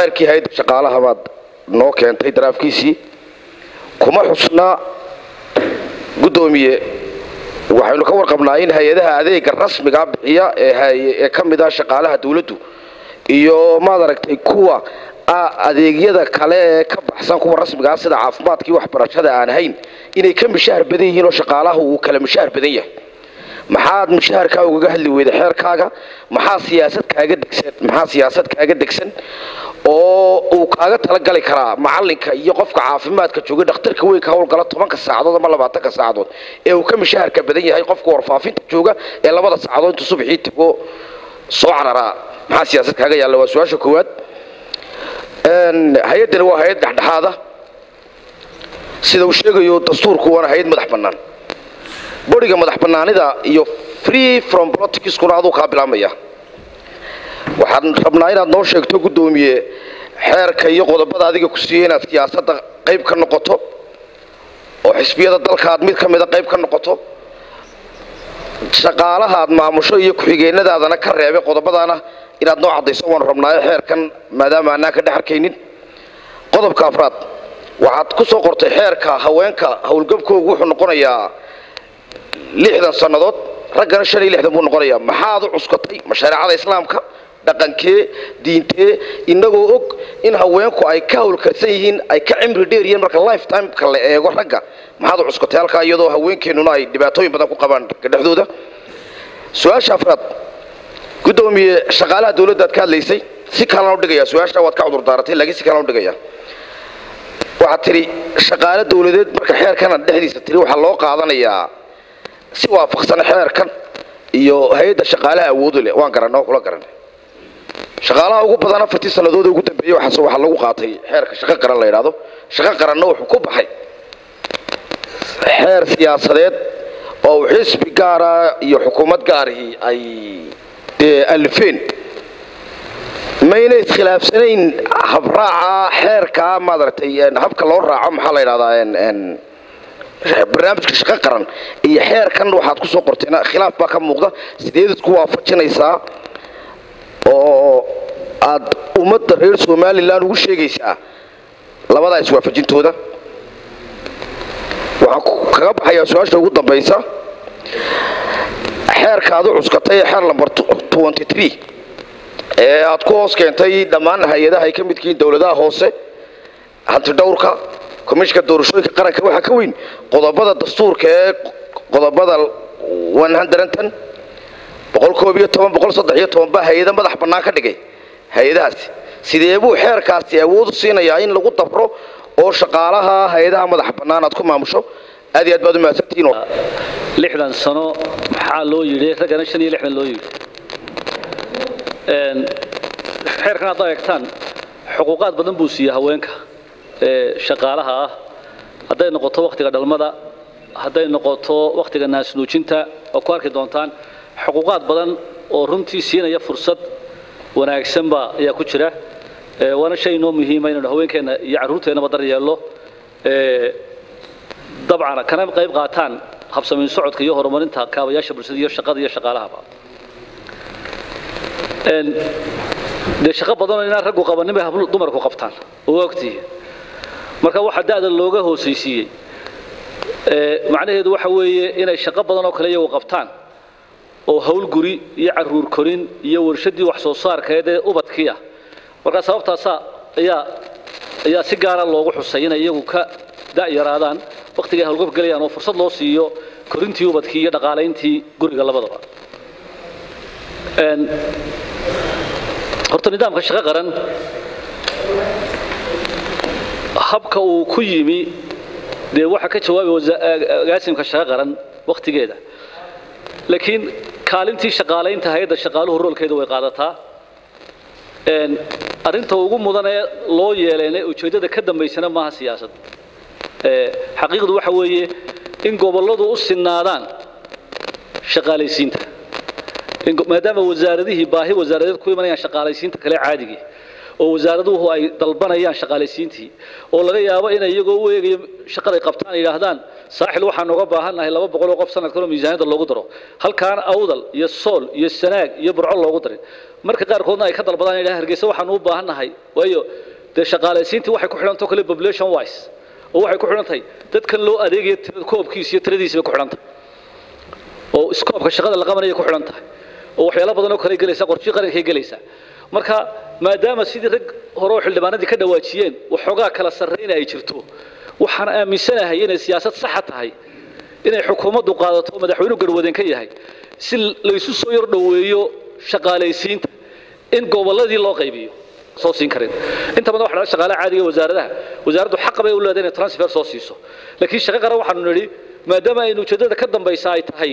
xeerkii hay-adda shaqaalaha baad noo keentay daraafkiisii kuma xusnaa guddoomiye waxaynu ka warqabnaa in hay-adaha adeega rasmiga bixiya ee ka mid ah shaqaalaha dawladdu iyo maad aragtay kuwa adeegyada kale ee ka baxsan kuwa rasmigaa sida caafimaadkii waxbarashada aan hayn inay ka mushahar badan yihiin oo shaqaalaha uu kala mushahar badan yahay maxaad mushaharkaa ugaga hadli weyda xeerkaaga maxaa siyaasad kaaga degsan maxaa siyaasad kaaga degsan oo uu kaaga talagali karaa macalinka iyo qofka caafimaadka jooga dhakhtarka weyn ka howlgala tobanka saacadood ama labaatanka saacadood ee uu ka mushaharka badan yahay qofka warfaafinta jooga ee labada saacadood intuu subaxii tago soo cararaa maxaa siyaasad kaaga yaalla waa su'aasha koowaad. Hay'addani waa hay'ad dhexdhexaada sida uu sheegayo dastuurku waana hay'ad madax bannaan. Boriga madax bannaanida iyo free from politicskuna aduu kaa bilaabmaya waxaan rabnaa inaad noo sheegto guddoomiye xeerka iyo qodobada adiga ku siiya inaad siyaasadda qayb ka noqoto oo xisbiyada dalka aad mid ka mida qayb ka noqoto shaqaalaha aad maamusho iyo ku-xigeenadaadana ka reebay qodobadaana inaad noo caddayso waanu rabnaayo xeerkan maadaama aanaan ka dhex arkaynin. Qodobka afraad waxaad ku soo qortay xeerka haweenka howlgabkoogu wuxuu noqonayaa lixdan sannadood raggana shan iyo lixdan buu noqonayaa. Maxaad u cuskatay mashaariicada islaamka dhaqankee diintee inagoo og in haweenku ay ka howlkarsan yihiin ay ka cimri dheer yihiin marka lifetimeka la eego ragga. Maxaad cuskatay halkaa iyadoo haweenkeennuna ay dhibaatooyin badan ku qabaan dhexdooda? Su'aasha afraad guddoomiye shaqaalaha dawladdaad ka hadlaysay si kalena u dhigaya. Su'aasha waad ka cudur daaratay laakiin si kalena u dhigaya. Waxaad tidhi shaqaale dawladeed marka xeerkanaad dhexdiisa tiri waxaa loo qaadanayaa si waafaqsan xeerkan iyo hay'adda shaqaalaha awoodu leh waan garanay waan kula garanay shaqaalaha ugu badan afartii sannadood ugu dambeeyey waxaase waxaa lagu qaatay xeerka shaqo qaran la yidhaahdo. Shaqo qaranna wuxuu ku baxay xeer siyaasadeed oo xisbi gaara iyo xukuumad gaarihii ay dee alifeen mayna iskhilaafsanayn habraaca xeerka maaragtay habka loo raaco maxaa la yidhahdaa barnaamijka shaqo qaran iyo xeerkan waxaad ku qorteen khilaaf baa ka muuqda. Sideed isku waafajinaysaa aad ummadda reer somalilan ugu sheegaysaa labadaa iswaafajintooda waxaan kaga baxayaa su'aasha ugu dambaysa. Xeerka aad u cuskatay xeer lamber ee aad ku hoos keentay dhammaan hay'adaha ay ka midkihiin dowladaha hoose hantidhowrka komishinka doorashooyinka qaranka waxaa ka weyn qodobada dastuurka ee qodobada baa hay'ada madax bannaan ka dhigay hay'adahaasi sidee buu xeerkaasi awood u siinayaa in lagu dabro oo shaqaalaha hay'adaha madax bannaan aad ku maamusho? Aad iyo aad baad u mahadsantihiin lixdan sano maxaa loo yidhi? Raggana loo yidhi. Xeerkan haddaa eegtaan xuquuqaad badan buu siiya haweenka ee shaqaalaha ah. Hadday noqoto wakhtiga dhalmada hadday noqoto wakhtiga naasnuujinta oo ku arki doontaan xuquuqaad badan oo runtii siinaya fursad wanaagsanba ayaa ku jira. Waana shay inoo muhiima inaynu haweenkeenna iyo carruurteennaba dar yeello. Dabcan kana qayb qaataan habsamayn socodka iyo horumarinta kaabayaasha bulshada iyo shaqada iyo shaqaalahaba dee shaqo badanoo inaan raggu qabanin bay dumarku qabtaan oo ogtihiin. Marka waxa da'da looga hoosaysiiyey macnaheedu waxa weeye inay shaqo badan oo kale iyagu qabtaan oo hawl guri iyo carruur korin iyo warshadii wax soo saarkeedee ubadkii ah. Markaa sababtaasaa ayaa ayaa si gaara loogu xusay inay iyagu ka da'yaraadaan wakhtigay hawlgab gelayaan oo fursad loo siiyo korintii ubadkii iyo dhaqaalayntii guriga labadaba. Horta nidaamka shaqo qaran habka uu ku yimi dee waxaa ka jawaabay agaasimka shaqo qaran wakhtigeeda laakiin kaalintii shaqaalaynta hay'adda shaqaaluhu roolkeeda way qaadataa arrinta ugu mudan ee loo yeeleenay ujeeddada ka dambaysana maaha siyaasad. Xaqiiqdu waxa weeye in gobolladu u sinaadaan shaqaalaysiinta. Maadaama wasaaradihii baahi wasaaradeed ku imanayaan shaqaalaysiinta kale caadigii oo wasaaraduhu ay dalbanayaan shaqaalaysiintii oo laga yaabo inay iyagoo u eegayo shaqaday qabtaan yidhaahdaan saaxil waxaan uga baahannahay laba boqol oo qof sanadkan oo miisaaniyadda loogu daro. Halkaana awdal iyo sool iyo sanaag iyo burco loogu daray marka qaarkoodna ay ka dalbadaan yidhahdaan hargeysa waxaan u baahannahay waayo dee shaqaalaysiintii waxay ku xidhantao kale population wise oo waxay ku xidhan tahay dadkan loo adeegayo tirada koobkiisa iyo tiradiisa bay ku xidhan tahay oo iskoobka shaqada la qabanaya ku xidhan tahay oo waxyaalo badan oo kale gelaysa qorshii qarankay gelaysa marka maadaama sidii rag hore oo xildhibaanadii ka dhawaajiyeen waxoogaa kala sarrayna ay jirto waxaan aaminsanahay inay siyaasad saxa tahay inay xukuumaddu qaadato madaxweynuhu garwadeen ka yahay si laysu soo yar dhoweeyo shaqaalaysiinta in gobolladii loo qaybiyo soo siin karin inta badan waxa shaqaalaha caadiga wasaaradaha wasaaraddu xaqa bay u leedahay inay transfer soo siiso laakiin shaqo qaran waxaanu nidhi maadaama aynu ujeeddada ka dambaysa ay tahay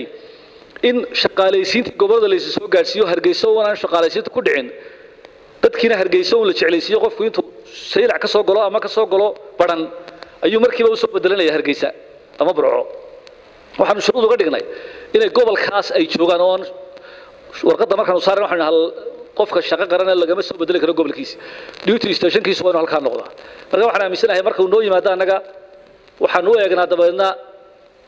in shaqaalaysiintii gobollada laysu soo gaadhsiiyo hargeyso wanaan shaqaalaysiinta ku dhicin dadkiina hargeyso un la jeclaysiiyo qofku intuu saylac ka soo galo ama ka soo galo baran ayuu markiiba usoo bedelanaya hargeysa ama burco waxaanu shuruud uga dhignay inay gobolkaas ay joogaan oo warqadda markaanu saaran waxaanu hal qofka shaqo qarana lagama soo bedeli karo gobolkiisa duty stationkiisu waa inuu halkaa noqdaa marka waxaan aaminsanahay marka uu noo yimaado annaga waxaan u eegnaa dabeedna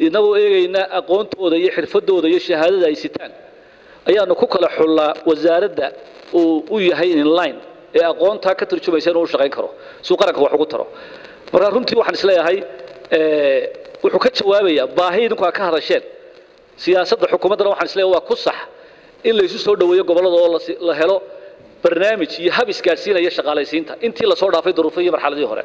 inagoo eegaynaa aqoontooda iyo xirfadooda iyo shahaadada ay sitaan ayaanu ku kala xullaa wasaaradda uu u yahay inline ee aqoontaa ka turjumaysa inuu u shaqayn karo suu qaranka wax ugu taro. Marka runtii waxaan is leeyahay wuxuu ka jawaabayaa baahi idinku aa ka hadasheen. Siyaasadda xukuumaddana waxaan is leeyahay waa ku sax in laysu soo dhoweeyo gobollada oo la helo barnaamij iyo hab isgaadhsiinaya shaqaalaysiinta. Intii la soo dhaafay duruufo iyo marxaladii hore